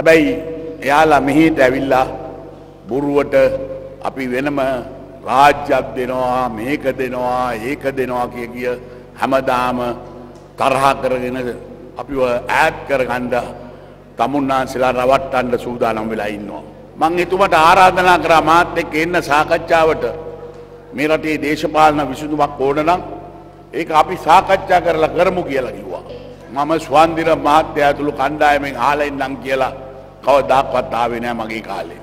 හැබැයි එයාලා මෙහිට ඇවිල්ලා බොරුවට අපි වෙනම රාජ්‍යයක් දෙනවා මේක දෙනවා ඒක දෙනවා කිය කිය හැමදාම තරහ කරගෙන අපිව ඈත් කරගන්න තමුන්නාන්සලා රවට්ටන්න සූදානම් වෙලා ඉන්නවා. මං එතුමට ආරාධනා කරා මාත් එක්ක එන්න සාකච්ඡාවට මේ රටේ දේශපාලන විසඳුමක් ඕන නම් ඒක අපි සාකච්ඡා කරලා කරමු කියලා කිව්වා. මම ස්වන්දිර මහත්තයා ඇතුළු කණ්ඩායමෙන් අහලා ඉන්නම් කියලා කවදාවත් ආවේ නෑ මගේ කාලේ.